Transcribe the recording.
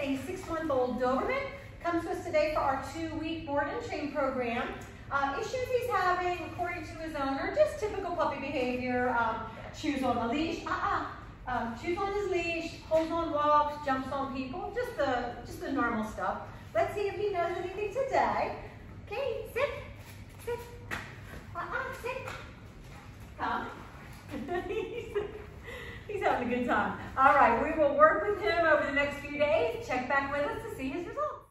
a six-month-old Doberman. Comes to us today for our two-week board and train program. Um, issues he's having, according to his owner, just typical puppy behavior. Um, chews on the leash, uh-uh. Um, chews on his leash, pulls on walks, jumps on people, just the, just the normal stuff. Let's see if he knows anything today. Okay, sit, sit, uh-uh, sit, come. He's having a good time. All right, we will work with him over the next few days. Check back with us to see his results.